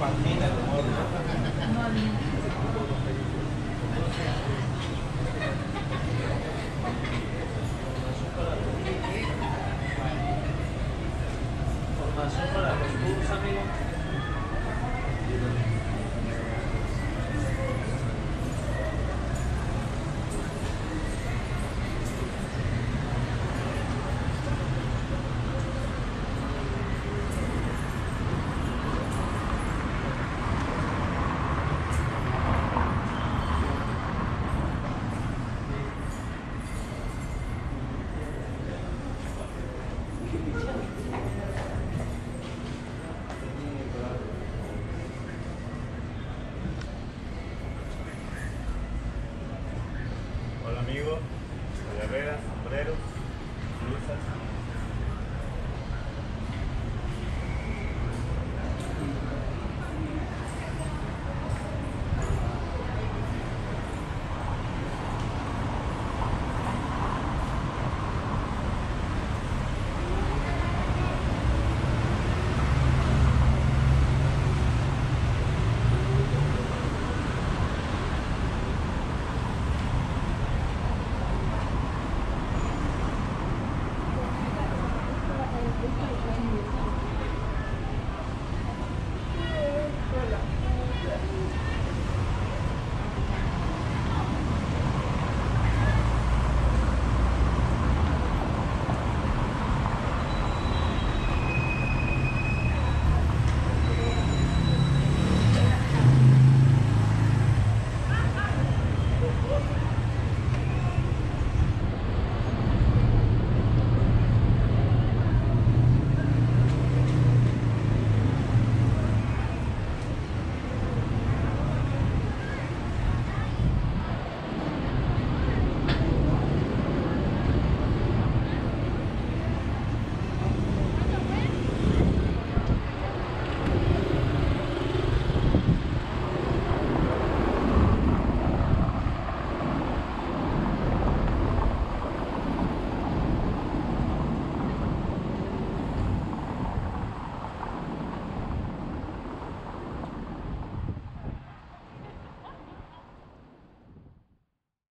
Patina de Talavera, sombrero.